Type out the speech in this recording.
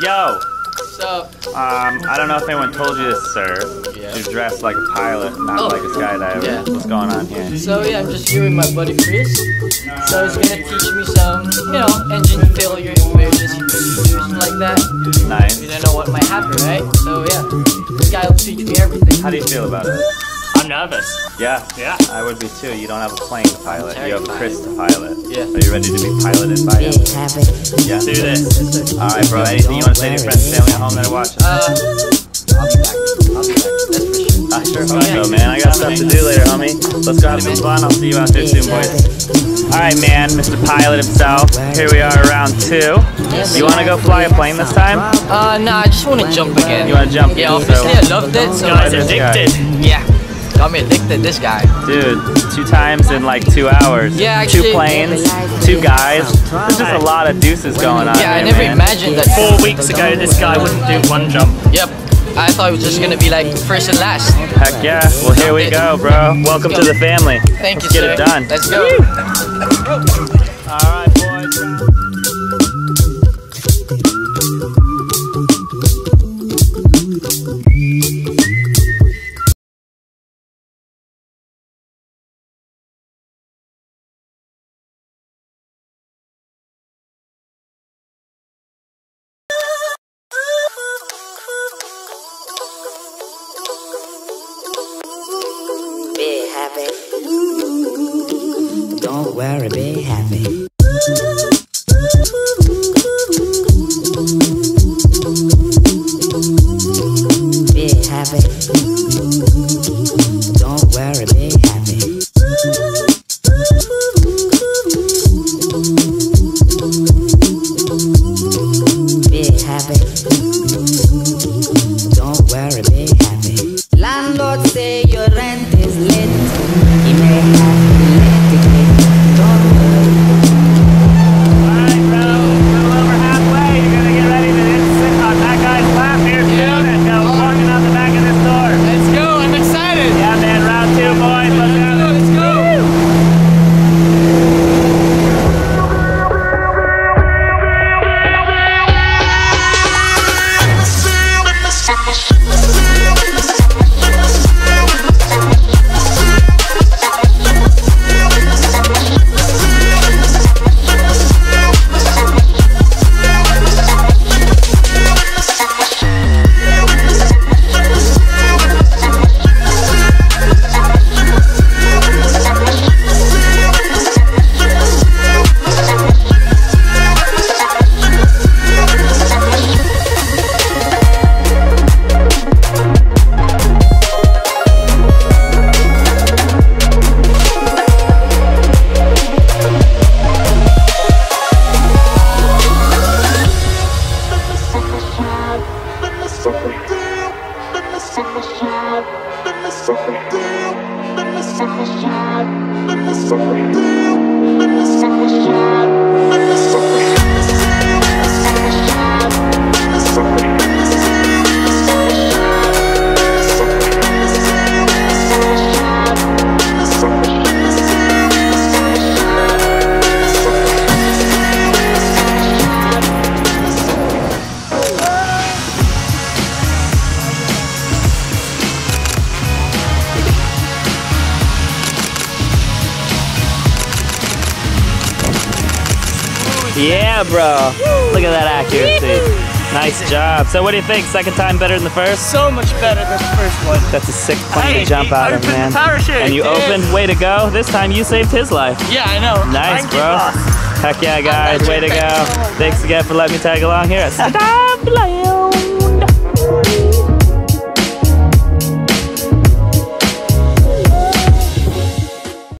Yo! So, Um, I don't know if anyone told you this, sir. Yeah. You're dressed like a pilot, not Oh. like a skydiver. Yeah. What's going on here? so yeah, I'm just here with my buddy Chris. So he's gonna teach me some, you know, engine failure emergency procedures like that. Nice. You don't know what might happen, right? So yeah, this guy will teach me everything. How do you feel about it? I'm nervous. Yeah. Yeah. I would be too. You don't have a plane to pilot. You have Terrifying. Chris to pilot. Yeah. Are you ready to be piloted by him? Yeah. Do this. All right, bro. Anything you want to say to your friends and family at home that are watching? Uh, I'll be back. I'll be back. That's for sure. I sure hope so, man. I got stuff to do later, homie. Let's go have some fun. I'll see you out there soon, boys. All right, man. Mr. Pilot himself. Here we are, round two. You want to go fly a plane this time? Uh, nah, I just want to jump again. You want to jump? Yeah, So- obviously I loved it. So Guys this addicted. yeah, got me addicted. This guy. Dude, two times in like two hours. Yeah, actually, Two planes, two guys. There's just a lot of deuces going on. Yeah, I there, never man. imagined that. Four weeks ago, this guy wouldn't do one jump. Yep. I thought it was just gonna be like first and last. Heck yeah. Well, here we go, bro. Welcome to the family. Thank Let's you, get sir. it done. Let's go. All right, happy. Don't worry, be happy. Let me see the shine. Let me see the shine. Let me see the shine. Yeah, bro. Look at that accuracy. Nice job. So, what do you think? Second time better than the first? So much better than the first one. That's a sick plane to jump out of, man. And you opened. Way to go. This time you saved his life. Yeah, I know. Nice, you, bro. Heck yeah, guys. Way to go. Thank you so much. Thanks again for letting me tag along here at Stop.